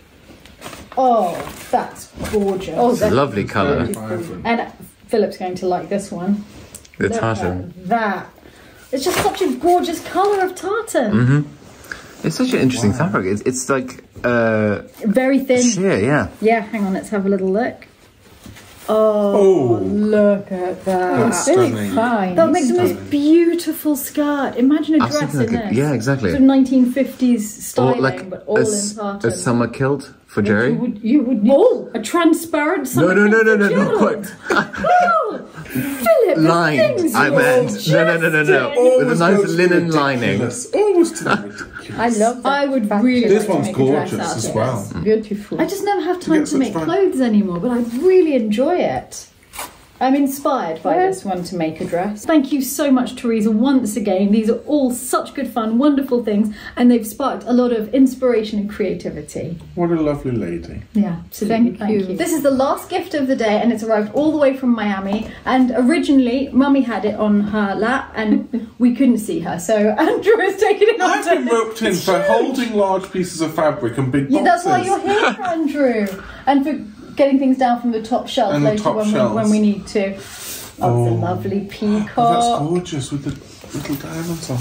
[SPEAKER 1] Oh, that's gorgeous.
[SPEAKER 3] Oh, that's
[SPEAKER 4] Lovely colour.
[SPEAKER 1] And Philip's going to like this one.
[SPEAKER 4] The
[SPEAKER 1] Look
[SPEAKER 4] tartan.
[SPEAKER 1] at that. It's just such a gorgeous colour of tartan.
[SPEAKER 4] Mm-hmm. It's such an interesting fabric. It's, it's like uh,
[SPEAKER 1] Very thin.
[SPEAKER 4] sheer, yeah.
[SPEAKER 1] Yeah, hang on, let's have a little look. Oh,
[SPEAKER 2] Oh.
[SPEAKER 1] look at that.
[SPEAKER 2] That's
[SPEAKER 3] very
[SPEAKER 2] stunning.
[SPEAKER 3] fine.
[SPEAKER 1] That makes the most beautiful skirt. Imagine a
[SPEAKER 4] was
[SPEAKER 1] dress in
[SPEAKER 4] thinking like a-
[SPEAKER 1] this.
[SPEAKER 4] yeah, exactly.
[SPEAKER 1] Sort of 1950s
[SPEAKER 4] Or
[SPEAKER 1] styling,
[SPEAKER 4] like
[SPEAKER 1] but all
[SPEAKER 4] a,
[SPEAKER 1] in tartan.
[SPEAKER 4] a summer kilt for
[SPEAKER 3] You
[SPEAKER 4] Jerry.
[SPEAKER 3] would, you would need
[SPEAKER 1] Oh, a transparent
[SPEAKER 4] No,
[SPEAKER 1] summer
[SPEAKER 4] no, no, no, no,
[SPEAKER 1] for
[SPEAKER 4] not quite.
[SPEAKER 1] Oh, Philip,
[SPEAKER 4] Lined. I meant. No, no, no, no, no. With a nice linen lining.
[SPEAKER 2] Almost to ridiculous.
[SPEAKER 3] I love that.
[SPEAKER 1] I would really
[SPEAKER 2] This
[SPEAKER 1] like
[SPEAKER 2] one's
[SPEAKER 1] to make a dress
[SPEAKER 2] gorgeous
[SPEAKER 1] out
[SPEAKER 2] as well.
[SPEAKER 1] this.
[SPEAKER 3] Beautiful.
[SPEAKER 1] I just never have time to make
[SPEAKER 2] fun.
[SPEAKER 1] clothes anymore, but I really enjoy it. I'm inspired by
[SPEAKER 3] Yeah.
[SPEAKER 1] this one to make a dress. Thank you so much, Teresa, once again. These are all such good fun, wonderful things, and they've sparked a lot of inspiration and creativity.
[SPEAKER 2] What a lovely lady.
[SPEAKER 1] Yeah, absolutely.
[SPEAKER 3] Thank you.
[SPEAKER 1] This is the last gift of the day, and it's arrived all the way from Miami. And originally, Mummy had it on her lap, and we couldn't see her, so Andrew has taken it off.
[SPEAKER 2] I've been roped in for holding large pieces of fabric and big boxes.
[SPEAKER 1] Yeah, that's why you're here, Andrew, and for getting things down from the top shelf
[SPEAKER 2] And
[SPEAKER 1] later
[SPEAKER 2] top
[SPEAKER 1] when,
[SPEAKER 2] shelves.
[SPEAKER 1] we, when we need to. Oh, it's a
[SPEAKER 2] Oh.
[SPEAKER 1] lovely
[SPEAKER 2] Oh,
[SPEAKER 1] peacock.
[SPEAKER 2] that's gorgeous with the little diamonds on.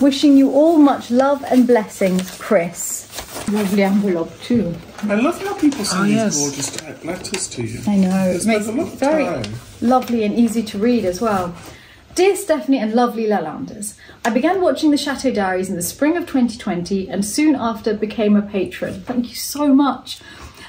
[SPEAKER 1] Wishing you all much love and blessings, Chris.
[SPEAKER 3] Lovely envelope too.
[SPEAKER 2] I love how people send
[SPEAKER 4] Oh,
[SPEAKER 2] these
[SPEAKER 4] yes.
[SPEAKER 2] gorgeous letters to you.
[SPEAKER 1] I know,
[SPEAKER 2] It
[SPEAKER 1] it makes
[SPEAKER 2] spends a lot
[SPEAKER 1] it
[SPEAKER 2] of
[SPEAKER 1] very
[SPEAKER 2] time.
[SPEAKER 1] lovely and easy to read as well. Dear Stephanie and lovely Lalanders, I began watching the Chateau Diaries in the spring of 2020 and soon after became a patron. Thank you so much.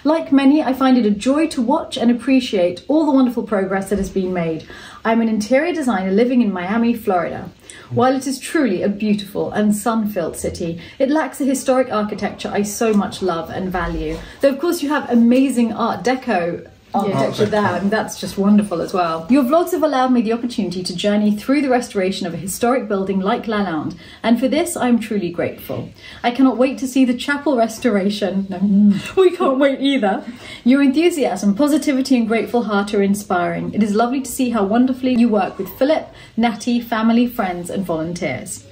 [SPEAKER 1] Like many, I find it a joy to watch and appreciate all the wonderful progress that has been made. I'm an interior designer living in Miami, Florida. While it is truly a beautiful and sun filled city, it lacks the historic architecture I so much love and value. Though, of course, you have amazing Art Deco architecture
[SPEAKER 2] Art Deco.
[SPEAKER 1] there, and that's just wonderful as well. Your vlogs have allowed me the opportunity to journey through the restoration of a historic building like Lalande, and for this I'm truly grateful. I cannot wait to see the chapel restoration. No, we can't wait either. Your enthusiasm, positivity, and grateful heart are inspiring. It is lovely to see how wonderfully you work with Philip, Natty, family, friends, and volunteers.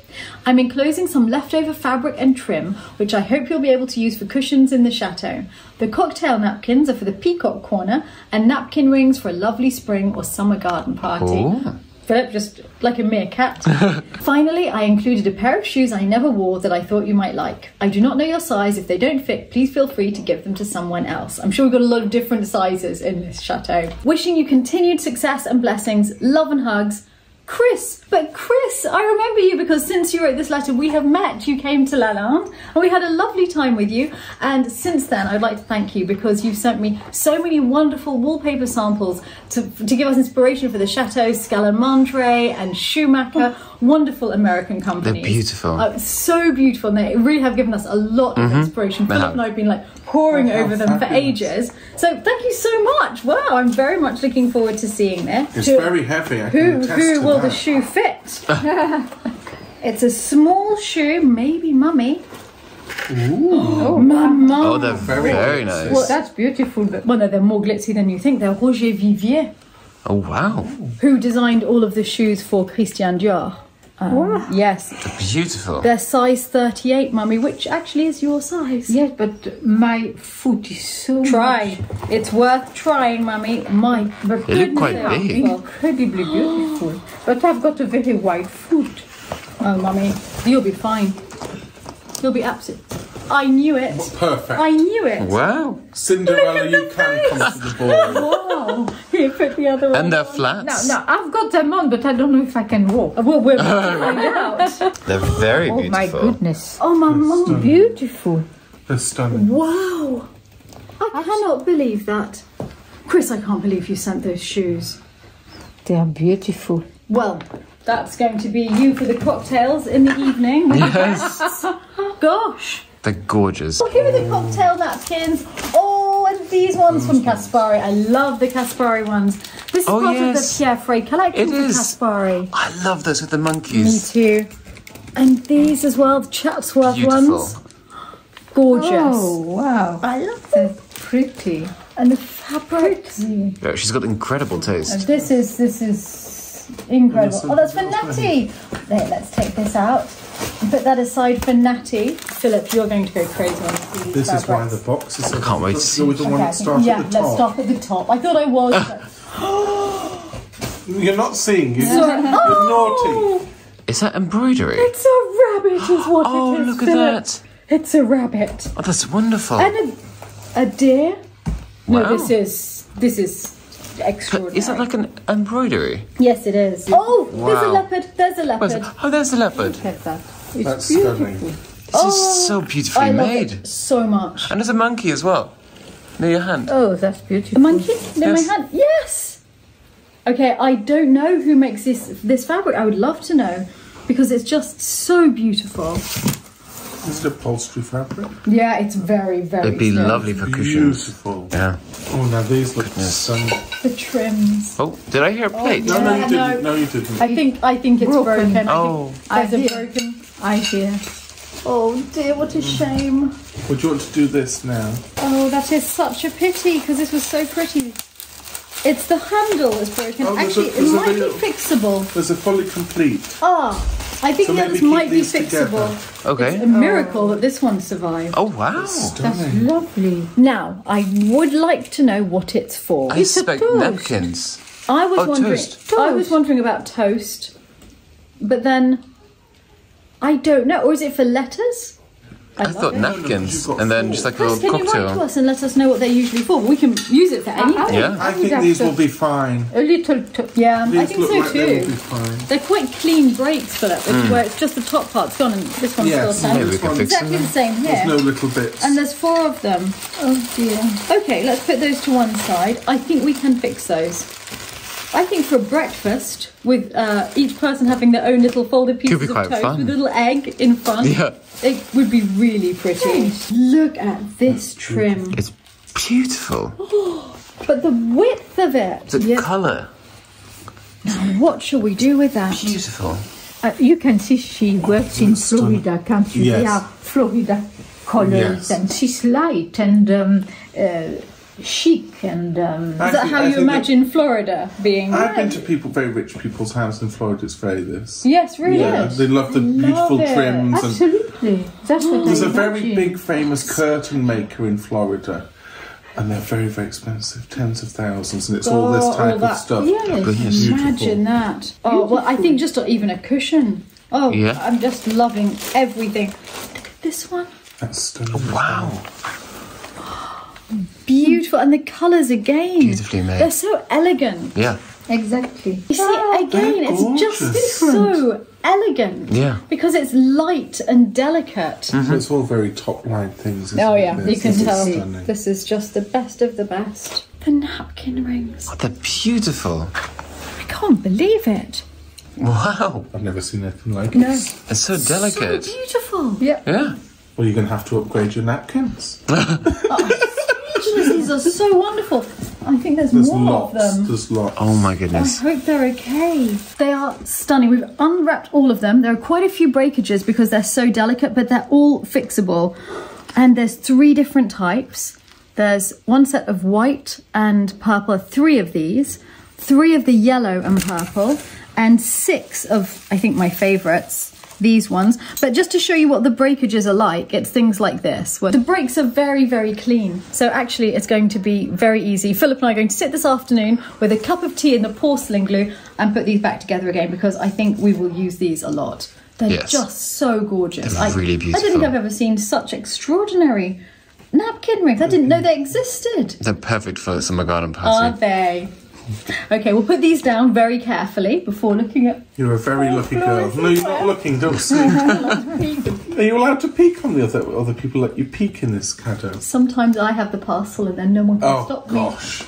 [SPEAKER 1] I'm enclosing some leftover fabric and trim, which I hope you'll be able to use for cushions in the chateau. The cocktail napkins are for the peacock corner, and napkin rings for a lovely spring or summer garden party.
[SPEAKER 4] Oh.
[SPEAKER 1] Philip, just like a meerkat. Finally, I included a pair of shoes I never wore that I thought you might like. I do not know your size. If they don't fit, please feel free to give them to someone else. I'm sure we've got a lot of different sizes in this chateau. Wishing you continued success and blessings. Love and hugs. Chris, but Chris, I remember you because since you wrote this letter, we have met. You came to Lalande and we had a lovely time with you. And since then, I'd like to thank you because you've sent me so many wonderful wallpaper samples to, to give us inspiration for the Chateau Scalamandre and Schumacher, wonderful American companies.
[SPEAKER 4] They're beautiful.
[SPEAKER 1] Uh, so beautiful. And they really have given us a lot of inspiration. Philip and I have been like poring
[SPEAKER 2] Oh,
[SPEAKER 1] over them for ages. So thank you so much. Wow, I'm very much looking forward to seeing this.
[SPEAKER 2] It's
[SPEAKER 1] To-
[SPEAKER 2] very heavy. I
[SPEAKER 1] who
[SPEAKER 2] can
[SPEAKER 1] who
[SPEAKER 2] to
[SPEAKER 1] will
[SPEAKER 2] that.
[SPEAKER 1] the shoe fit? it's a small shoe, maybe mummy.
[SPEAKER 3] Oh,
[SPEAKER 1] Mama.
[SPEAKER 4] Oh, they're very,
[SPEAKER 2] Very
[SPEAKER 4] nice.
[SPEAKER 3] Well, that's beautiful. But
[SPEAKER 1] Well, no, they're more glitzy than you think. They're Roger Vivier,
[SPEAKER 4] Oh, wow.
[SPEAKER 1] who designed all of the shoes for Christian Dior. Um,
[SPEAKER 3] Wow.
[SPEAKER 1] Yes,
[SPEAKER 4] Beautiful.
[SPEAKER 1] they're size 38, mummy, which actually is your size.
[SPEAKER 3] yes, but my foot is so
[SPEAKER 1] Try. It's worth trying, mummy. My
[SPEAKER 3] But
[SPEAKER 4] They look quite
[SPEAKER 1] goodness, they are
[SPEAKER 4] big.
[SPEAKER 3] incredibly beautiful. But I've got a very wide foot.
[SPEAKER 1] Oh, mummy, you'll be fine. You'll be absolutely. I knew it.
[SPEAKER 2] Perfect.
[SPEAKER 1] I knew it.
[SPEAKER 4] Wow.
[SPEAKER 2] Cinderella, you can come to the ball.
[SPEAKER 1] Wow. Here, put the other one.
[SPEAKER 4] And they're
[SPEAKER 1] on.
[SPEAKER 3] No,
[SPEAKER 4] flats.
[SPEAKER 3] no, I've got them on, but I don't know if I can walk.
[SPEAKER 1] Well, we're about to find out.
[SPEAKER 4] They're very beautiful.
[SPEAKER 3] Oh my
[SPEAKER 4] beautiful.
[SPEAKER 3] goodness.
[SPEAKER 1] Oh, my mum.
[SPEAKER 3] Beautiful.
[SPEAKER 2] They're stunning.
[SPEAKER 1] Wow. I cannot believe that. Chris, I can't believe you sent those shoes.
[SPEAKER 3] They are beautiful.
[SPEAKER 1] Well, That's going to be you for the cocktails in the evening.
[SPEAKER 4] Yes.
[SPEAKER 1] Gosh.
[SPEAKER 4] They're gorgeous.
[SPEAKER 1] Oh, here are the cocktail napkins. Oh, and these ones from Caspari. I love the Caspari ones. This is
[SPEAKER 4] Oh,
[SPEAKER 1] part
[SPEAKER 4] yes.
[SPEAKER 1] of the Pierre Frey collection
[SPEAKER 4] It
[SPEAKER 1] from
[SPEAKER 4] is.
[SPEAKER 1] Caspari.
[SPEAKER 4] I love those with the monkeys.
[SPEAKER 1] Me too. And these as well, the Chatsworth
[SPEAKER 4] Beautiful.
[SPEAKER 1] ones. Gorgeous.
[SPEAKER 3] Oh, wow.
[SPEAKER 1] I love them.
[SPEAKER 3] That's pretty.
[SPEAKER 1] And the fabrics.
[SPEAKER 4] Yeah, she's got incredible taste.
[SPEAKER 1] This is this is incredible. Oh, that's for Natty. There, let's take this out and put that aside for Natty. Philip, you're going to go crazy on these
[SPEAKER 2] This is why
[SPEAKER 1] fabrics.
[SPEAKER 2] the box is.
[SPEAKER 4] I can't wait to see.
[SPEAKER 2] don't
[SPEAKER 1] Okay, I
[SPEAKER 2] want to start
[SPEAKER 1] yeah,
[SPEAKER 2] at the
[SPEAKER 1] let's
[SPEAKER 2] top.
[SPEAKER 1] start at the top. I thought I was.
[SPEAKER 2] You're not seeing. You're,
[SPEAKER 1] Sorry.
[SPEAKER 2] you're
[SPEAKER 1] Oh,
[SPEAKER 2] naughty.
[SPEAKER 4] Is that embroidery?
[SPEAKER 1] It's a rabbit, is what
[SPEAKER 4] Oh,
[SPEAKER 1] it is.
[SPEAKER 4] look at
[SPEAKER 1] Philip.
[SPEAKER 4] that.
[SPEAKER 1] It's a rabbit
[SPEAKER 4] Oh, that's wonderful.
[SPEAKER 1] and a, a deer.
[SPEAKER 4] Wow.
[SPEAKER 1] No, this is this is
[SPEAKER 4] But
[SPEAKER 1] extraordinary.
[SPEAKER 4] is that like an embroidery?
[SPEAKER 1] Yes, it is. Oh, there's a leopard. There's a leopard.
[SPEAKER 4] Oh, there's a leopard.
[SPEAKER 3] Have that. It's
[SPEAKER 2] That's
[SPEAKER 3] beautiful.
[SPEAKER 2] stunning.
[SPEAKER 4] This is so oh, beautifully
[SPEAKER 1] Oh, I love
[SPEAKER 4] made.
[SPEAKER 1] it so much.
[SPEAKER 4] And there's a monkey as well. Near your hand.
[SPEAKER 3] Oh, that's beautiful.
[SPEAKER 1] A monkey Near
[SPEAKER 4] Yes.
[SPEAKER 1] my hand. Yes. Okay, I don't know who makes this this fabric. I would love to know because it's just so beautiful.
[SPEAKER 2] Is it upholstery fabric?
[SPEAKER 1] Yeah, it's very very.
[SPEAKER 4] It'd be
[SPEAKER 1] smooth.
[SPEAKER 4] lovely for cushions.
[SPEAKER 2] Beautiful.
[SPEAKER 4] Yeah.
[SPEAKER 2] Oh, now these look
[SPEAKER 4] Goodness.
[SPEAKER 2] stunning.
[SPEAKER 1] The trims.
[SPEAKER 4] Oh, did I hear a plate?
[SPEAKER 2] No, no,
[SPEAKER 1] Yeah,
[SPEAKER 2] you didn't.
[SPEAKER 1] no.
[SPEAKER 2] No, you didn't.
[SPEAKER 1] I think I think it's
[SPEAKER 3] Broken.
[SPEAKER 1] broken. I
[SPEAKER 4] Oh.
[SPEAKER 1] think there's
[SPEAKER 3] I
[SPEAKER 1] a
[SPEAKER 3] hear.
[SPEAKER 1] broken.
[SPEAKER 3] I hear.
[SPEAKER 1] Oh dear, what a shame.
[SPEAKER 2] Would you want to do this now?
[SPEAKER 1] Oh, that is such a pity because this was so pretty. It's the handle that's broken.
[SPEAKER 2] Oh, there's a-
[SPEAKER 1] Actually, it
[SPEAKER 2] a
[SPEAKER 1] might be
[SPEAKER 2] video-
[SPEAKER 1] fixable.
[SPEAKER 2] There's a fully complete.
[SPEAKER 1] Ah, I think
[SPEAKER 2] So
[SPEAKER 1] the others might be fixable.
[SPEAKER 2] together.
[SPEAKER 4] Okay.
[SPEAKER 1] It's a miracle that this one survived.
[SPEAKER 4] Oh, wow.
[SPEAKER 3] That's
[SPEAKER 2] Stunning.
[SPEAKER 3] lovely.
[SPEAKER 1] Now, I would like to know what it's for.
[SPEAKER 4] I
[SPEAKER 3] It's a
[SPEAKER 4] napkins.
[SPEAKER 1] I was
[SPEAKER 4] Oh,
[SPEAKER 1] wondering.
[SPEAKER 4] toast.
[SPEAKER 1] I was wondering about toast, but then I don't know. Or is it for letters?
[SPEAKER 4] I
[SPEAKER 1] love
[SPEAKER 4] thought
[SPEAKER 1] it.
[SPEAKER 4] napkins, and then just like a
[SPEAKER 1] Chris,
[SPEAKER 4] little
[SPEAKER 1] can you write to us and let us know what they're usually for? We can use it for anything.
[SPEAKER 4] Yeah.
[SPEAKER 2] I think these
[SPEAKER 3] to-
[SPEAKER 2] will be fine.
[SPEAKER 3] A little. T-
[SPEAKER 1] Yeah, I think
[SPEAKER 2] look
[SPEAKER 1] so
[SPEAKER 2] like they will
[SPEAKER 1] too.
[SPEAKER 2] be fine.
[SPEAKER 1] They're quite clean breaks, Philip,
[SPEAKER 4] Hmm.
[SPEAKER 1] where it's just the top part's gone and this one's
[SPEAKER 2] Yes,
[SPEAKER 1] still
[SPEAKER 4] Maybe
[SPEAKER 1] standing.
[SPEAKER 4] we can
[SPEAKER 1] Exactly
[SPEAKER 4] them.
[SPEAKER 1] the same here.
[SPEAKER 2] There's no little bits.
[SPEAKER 1] And there's four of them.
[SPEAKER 3] oh dear.
[SPEAKER 1] Okay, let's put those to one side. I think we can fix those. I think for breakfast, with uh, each person having their own little folded pieces of
[SPEAKER 4] quite
[SPEAKER 1] toast
[SPEAKER 4] fun.
[SPEAKER 1] with a little egg in front,
[SPEAKER 4] Yeah.
[SPEAKER 1] it would be really pretty. Look at this trim.
[SPEAKER 4] It's beautiful.
[SPEAKER 1] But the width of it.
[SPEAKER 4] The colour.
[SPEAKER 1] What shall we do with that?
[SPEAKER 4] Beautiful.
[SPEAKER 3] Uh, you can see she works in Florida, can't you? They are Florida colors,
[SPEAKER 2] Yes.
[SPEAKER 3] and she's light and um, uh, chic and. Um,
[SPEAKER 1] Is that how you imagine Florida being?
[SPEAKER 2] I've been to people, very rich people's house in Florida. It's very this.
[SPEAKER 1] Yes, really.
[SPEAKER 2] Yeah, they love the
[SPEAKER 1] I love
[SPEAKER 2] beautiful
[SPEAKER 1] it.
[SPEAKER 2] trims and
[SPEAKER 3] absolutely, that's what
[SPEAKER 2] There's a very
[SPEAKER 3] imagine.
[SPEAKER 2] big famous curtain maker in Florida, and they're very, very expensive, tens of thousands, and it's all this
[SPEAKER 1] Oh,
[SPEAKER 2] type
[SPEAKER 1] all
[SPEAKER 2] of stuff.
[SPEAKER 3] Yes.
[SPEAKER 4] Goodness.
[SPEAKER 1] Imagine that. Oh, well, I think just even a cushion. Oh,
[SPEAKER 4] Yeah.
[SPEAKER 1] I'm just loving everything. Look at this one.
[SPEAKER 2] That's stunning.
[SPEAKER 4] Wow.
[SPEAKER 1] Beautiful. And the colours again.
[SPEAKER 4] Beautifully made.
[SPEAKER 1] They're so elegant.
[SPEAKER 4] Yeah.
[SPEAKER 3] Exactly.
[SPEAKER 1] You see, again, it's just
[SPEAKER 2] gorgeous.
[SPEAKER 1] so elegant.
[SPEAKER 4] Yeah.
[SPEAKER 1] Because it's light and delicate. Mm-hmm.
[SPEAKER 2] So it's all very top line things. Isn't
[SPEAKER 1] Oh, yeah,
[SPEAKER 2] This-
[SPEAKER 1] you can tell.
[SPEAKER 2] stunning.
[SPEAKER 1] This is just the best of the best. The napkin rings.
[SPEAKER 4] Oh, they're beautiful.
[SPEAKER 1] I can't believe it.
[SPEAKER 4] Wow.
[SPEAKER 2] I've never seen anything like
[SPEAKER 1] No.
[SPEAKER 2] it.
[SPEAKER 4] It's so delicate.
[SPEAKER 1] So beautiful.
[SPEAKER 3] Yeah.
[SPEAKER 4] Yeah.
[SPEAKER 2] Well, you're going to have to upgrade your napkins.
[SPEAKER 1] Goodness, oh. These are so wonderful. I think there's,
[SPEAKER 2] There's
[SPEAKER 1] more of them.
[SPEAKER 2] There's lots.
[SPEAKER 4] Oh my goodness.
[SPEAKER 1] I hope they're okay. They are stunning. We've unwrapped all of them. There are quite a few breakages because they're so delicate, but they're all fixable. And there's three different types. There's one set of white and purple, three of these, three of the yellow and purple, and six of, I think, my favourites, these ones. But just to show you what the breakages are like, it's things like this. Where the breaks are very, very clean. So actually, it's going to be very easy. Philip and I are going to sit this afternoon with a cup of tea and the porcelain glue and put these back together again because I think we will use these a lot. They're
[SPEAKER 4] Yes.
[SPEAKER 1] just so gorgeous.
[SPEAKER 4] They're
[SPEAKER 1] I,
[SPEAKER 4] really
[SPEAKER 1] I don't think I've ever seen such extraordinary napkin rings. I didn't know they existed.
[SPEAKER 4] They're perfect for summer garden
[SPEAKER 1] Are they? Okay, we'll put these down very carefully before looking at.
[SPEAKER 2] You're a very
[SPEAKER 1] Oh,
[SPEAKER 2] lucky girl. No, you're not looking. Don't see. Are you allowed to peek on the other other people? Let you peek in this cadeaux.
[SPEAKER 1] Sometimes I have the parcel and then no one can
[SPEAKER 2] Oh
[SPEAKER 1] stop me.
[SPEAKER 2] Oh gosh.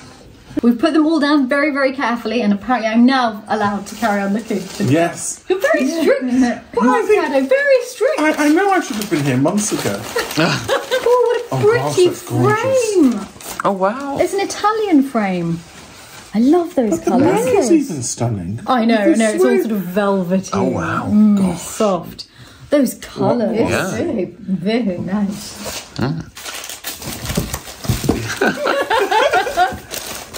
[SPEAKER 1] We've put them all down very, very carefully, and apparently I'm now allowed to carry on looking.
[SPEAKER 2] Yes.
[SPEAKER 1] You're very strict. Why, Shadow? Very strict.
[SPEAKER 2] I, I know I should have been here months ago.
[SPEAKER 1] Oh, what a
[SPEAKER 2] Oh, gosh,
[SPEAKER 1] pretty
[SPEAKER 2] that's gorgeous.
[SPEAKER 1] frame.
[SPEAKER 4] Oh wow.
[SPEAKER 1] It's an Italian frame. I love those
[SPEAKER 2] The
[SPEAKER 1] colours.
[SPEAKER 2] back is even stunning.
[SPEAKER 1] I know,
[SPEAKER 2] Look
[SPEAKER 1] no,
[SPEAKER 2] at
[SPEAKER 1] it's all sort of velvety.
[SPEAKER 4] Oh wow.
[SPEAKER 1] Mm, soft. Those colours.
[SPEAKER 4] Yeah.
[SPEAKER 3] Very, very nice.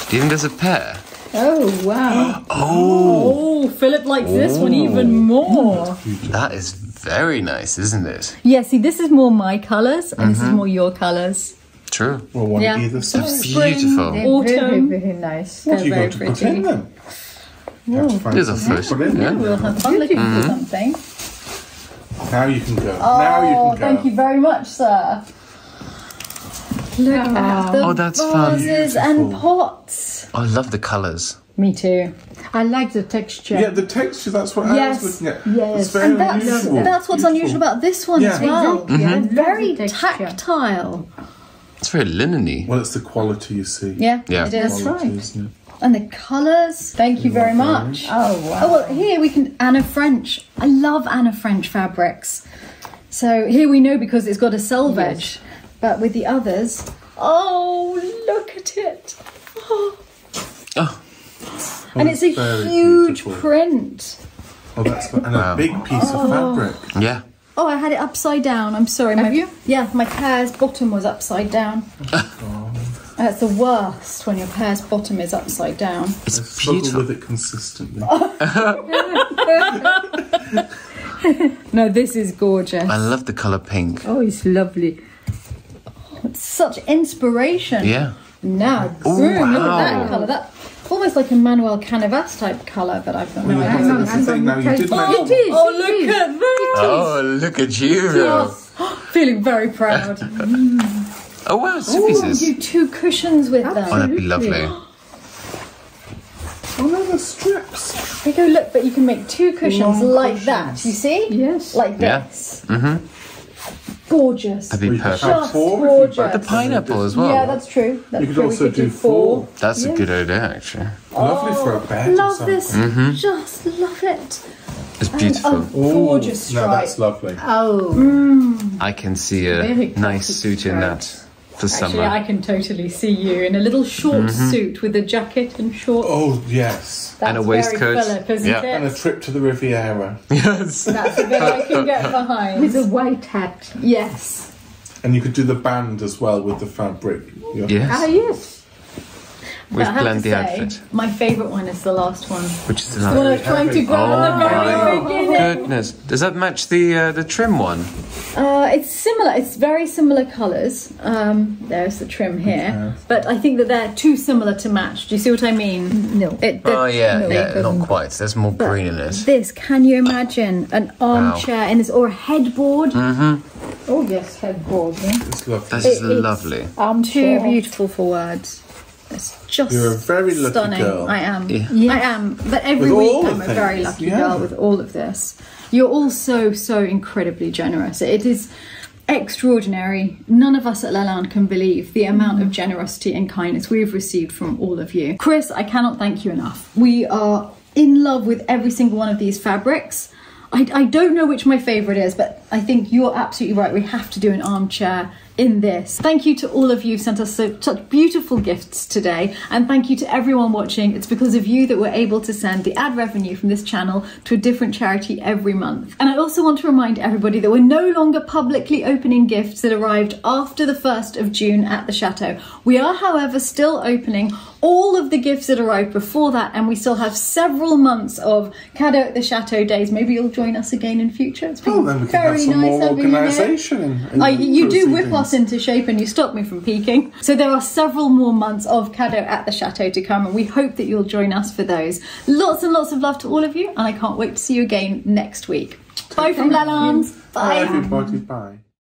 [SPEAKER 4] Do you think there's a pair?
[SPEAKER 3] Oh, wow.
[SPEAKER 1] Oh, oh Philip likes this one even more.
[SPEAKER 4] That is very nice, isn't it?
[SPEAKER 1] Yeah, see, this is more my colours, and this is
[SPEAKER 4] Mm-hmm.
[SPEAKER 1] more your colours.
[SPEAKER 4] True.
[SPEAKER 2] Well, one
[SPEAKER 1] Yeah.
[SPEAKER 2] either side.
[SPEAKER 4] Beautiful.
[SPEAKER 3] They're
[SPEAKER 1] Autumn.
[SPEAKER 3] very, very nice.
[SPEAKER 2] What are you
[SPEAKER 1] very
[SPEAKER 2] going to put in them? You have
[SPEAKER 4] There's a
[SPEAKER 2] something to
[SPEAKER 4] fish.
[SPEAKER 2] put in
[SPEAKER 4] Yeah.
[SPEAKER 1] We'll have fun looking for mm-hmm. something.
[SPEAKER 2] Now you can go.
[SPEAKER 1] Oh,
[SPEAKER 2] now you oh, can go.
[SPEAKER 1] thank you very much, sir. Look oh. at the
[SPEAKER 4] Oh, that's fun.
[SPEAKER 1] vases and
[SPEAKER 2] Beautiful.
[SPEAKER 1] pots.
[SPEAKER 4] I love the colours.
[SPEAKER 1] Me too.
[SPEAKER 3] I like the texture.
[SPEAKER 2] Yeah, the texture, that's what
[SPEAKER 1] Yes.
[SPEAKER 2] I was looking at.
[SPEAKER 3] Yes.
[SPEAKER 2] It's very
[SPEAKER 1] And that's,
[SPEAKER 2] unusual.
[SPEAKER 1] that's what's
[SPEAKER 2] Beautiful.
[SPEAKER 1] unusual about this one
[SPEAKER 2] Yeah.
[SPEAKER 1] as well.
[SPEAKER 3] Exactly. Mm-hmm. I love
[SPEAKER 1] Very
[SPEAKER 3] the texture.
[SPEAKER 1] tactile.
[SPEAKER 4] It's very linen-y.
[SPEAKER 2] Well, it's the quality you see.
[SPEAKER 1] Yeah,
[SPEAKER 4] Yeah.
[SPEAKER 1] it is.
[SPEAKER 2] Quality,
[SPEAKER 3] right.
[SPEAKER 2] isn't it?
[SPEAKER 1] And the colours. Thank you very much. Eh?
[SPEAKER 3] Oh, wow.
[SPEAKER 1] Oh well, here we can Anna French. I love Anna French fabrics. So here we know because it's got a selvage, but with the others, oh look at it! Oh.
[SPEAKER 4] Oh.
[SPEAKER 1] oh and it's a huge
[SPEAKER 2] beautiful.
[SPEAKER 1] print.
[SPEAKER 2] Oh, that's and a big piece of oh. fabric.
[SPEAKER 4] Yeah.
[SPEAKER 1] Oh, I had it upside down. I'm sorry.
[SPEAKER 3] Have
[SPEAKER 1] my,
[SPEAKER 3] you?
[SPEAKER 1] Yeah, my pear's bottom was upside down. That's the worst when your pear's bottom is upside down.
[SPEAKER 2] I
[SPEAKER 4] It's
[SPEAKER 2] struggle
[SPEAKER 4] beautiful.
[SPEAKER 2] with it consistently.
[SPEAKER 1] No, this is gorgeous.
[SPEAKER 4] I love the colour pink.
[SPEAKER 3] Oh, it's lovely.
[SPEAKER 1] It's such inspiration.
[SPEAKER 4] Yeah.
[SPEAKER 1] Now,
[SPEAKER 4] Ooh,
[SPEAKER 1] boom, look at that colour. That almost like a Manuel Canovas type colour, but I've got no
[SPEAKER 2] Well, yeah,
[SPEAKER 1] idea.
[SPEAKER 3] Hang on,
[SPEAKER 2] that's the
[SPEAKER 3] hang
[SPEAKER 2] thing
[SPEAKER 3] on,
[SPEAKER 2] now. You did
[SPEAKER 3] Oh, it is.
[SPEAKER 1] Oh, look at that!
[SPEAKER 4] Oh, look at you.
[SPEAKER 1] Yes. Feeling very proud.
[SPEAKER 4] Oh wow, two
[SPEAKER 1] Ooh,
[SPEAKER 4] pieces.
[SPEAKER 1] do two cushions with
[SPEAKER 4] Oh,
[SPEAKER 1] them.
[SPEAKER 4] that'd be lovely.
[SPEAKER 2] Oh no, the strips.
[SPEAKER 1] There you go, look, but you can make two cushions
[SPEAKER 2] Long
[SPEAKER 1] like
[SPEAKER 2] cushions.
[SPEAKER 1] that, you see?
[SPEAKER 3] Yes.
[SPEAKER 1] Like
[SPEAKER 4] Yeah.
[SPEAKER 1] this. Mm-hmm. Gorgeous.
[SPEAKER 4] That'd be
[SPEAKER 2] Well, you could
[SPEAKER 4] perfect.
[SPEAKER 1] Just
[SPEAKER 2] four
[SPEAKER 1] gorgeous.
[SPEAKER 4] The pineapple as well.
[SPEAKER 1] Yeah, that's true. That's
[SPEAKER 2] You could
[SPEAKER 1] true.
[SPEAKER 2] also
[SPEAKER 1] could
[SPEAKER 2] do four.
[SPEAKER 4] That's a good idea, actually.
[SPEAKER 2] Lovely for a bed.
[SPEAKER 1] Love
[SPEAKER 2] something.
[SPEAKER 1] this.
[SPEAKER 4] Mm-hmm.
[SPEAKER 1] Just love it.
[SPEAKER 4] It's beautiful.
[SPEAKER 1] a
[SPEAKER 2] Ooh,
[SPEAKER 1] gorgeous
[SPEAKER 2] No, that's lovely.
[SPEAKER 3] Oh,
[SPEAKER 4] I can see a nice
[SPEAKER 3] classic
[SPEAKER 4] suit in that for
[SPEAKER 1] Actually,
[SPEAKER 4] summer.
[SPEAKER 1] I can totally see you in a little short
[SPEAKER 4] Mm-hmm.
[SPEAKER 1] suit with a jacket and shorts.
[SPEAKER 2] Oh yes.
[SPEAKER 1] That's
[SPEAKER 4] And a waistcoat.
[SPEAKER 1] Philip,
[SPEAKER 4] Yeah.
[SPEAKER 1] it?
[SPEAKER 2] And a trip to the Riviera.
[SPEAKER 4] Yes.
[SPEAKER 1] That's a bit I can get behind.
[SPEAKER 3] with a white hat.
[SPEAKER 1] Yes.
[SPEAKER 2] And you could do the band as well with the fabric. Your-
[SPEAKER 3] Ah,
[SPEAKER 4] Yes.
[SPEAKER 3] Yes.
[SPEAKER 4] We've
[SPEAKER 1] But I have to
[SPEAKER 4] the
[SPEAKER 1] say,
[SPEAKER 4] outfit,
[SPEAKER 1] My favourite one is the last one.
[SPEAKER 4] which is
[SPEAKER 1] The last one I
[SPEAKER 4] lovely.
[SPEAKER 1] was trying to
[SPEAKER 2] heavy.
[SPEAKER 1] grab
[SPEAKER 4] Oh
[SPEAKER 1] at the very beginning.
[SPEAKER 4] goodness! Does that match the uh, the trim one?
[SPEAKER 1] Uh, it's similar. It's very similar colours. Um, there's the trim here, but I think that they're too similar to match. Do you see what I mean?
[SPEAKER 3] No.
[SPEAKER 1] It,
[SPEAKER 4] Oh yeah,
[SPEAKER 1] no,
[SPEAKER 4] yeah,
[SPEAKER 1] it
[SPEAKER 4] not quite. There's more green in it.
[SPEAKER 1] This, can you imagine an armchair in this or a headboard?
[SPEAKER 3] Oh, yes, headboard. Yeah?
[SPEAKER 2] It's lovely.
[SPEAKER 4] This
[SPEAKER 1] It
[SPEAKER 4] is
[SPEAKER 1] is.
[SPEAKER 4] lovely.
[SPEAKER 1] Too beautiful for words. It's just
[SPEAKER 2] You're a very lucky
[SPEAKER 1] stunning.
[SPEAKER 2] girl.
[SPEAKER 1] I am.
[SPEAKER 4] Yeah.
[SPEAKER 1] I am. But every
[SPEAKER 2] With
[SPEAKER 1] week I'm
[SPEAKER 2] the
[SPEAKER 1] a very lucky
[SPEAKER 2] yeah.
[SPEAKER 1] girl with all of this. You're all so, so incredibly generous. It is extraordinary. None of us at Lalande can believe the amount of generosity and kindness we've received from all of you. Chris, I cannot thank you enough. We are in love with every single one of these fabrics. I, I don't know which my favourite is, but I think you're absolutely right. We have to do an armchair in this. Thank you to all of you who sent us so, such beautiful gifts today, and thank you to everyone watching. It's because of you that we're able to send the ad revenue from this channel to a different charity every month. And I also want to remind everybody that we're no longer publicly opening gifts that arrived after the 1st of June at the Chateau. We are, however, still opening all of the gifts that arrived before that, and we still have several months of Cadeaux at the Chateau days. Maybe you'll join us again in future. It's been
[SPEAKER 2] Oh, then we can
[SPEAKER 1] very
[SPEAKER 2] have some
[SPEAKER 1] nice
[SPEAKER 2] more
[SPEAKER 1] you
[SPEAKER 2] organisation. in
[SPEAKER 1] I, you do whip
[SPEAKER 2] proceedings.
[SPEAKER 1] Us into shape and you stop me from peaking. So there are several more months of Cadeaux at the Chateau to come, and we hope that you'll join us for those. Lots and lots of love to all of you, and I can't wait to see you again next week. Bye from Lalande.
[SPEAKER 2] Bye, everybody. Bye.